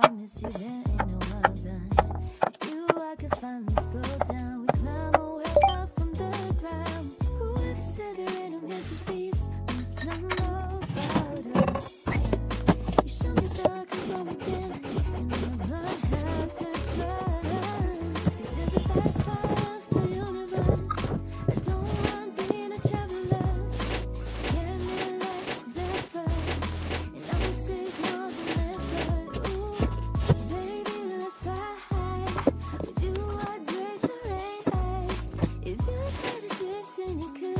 promise you there ain't no other. You, I could finally slow down. してにく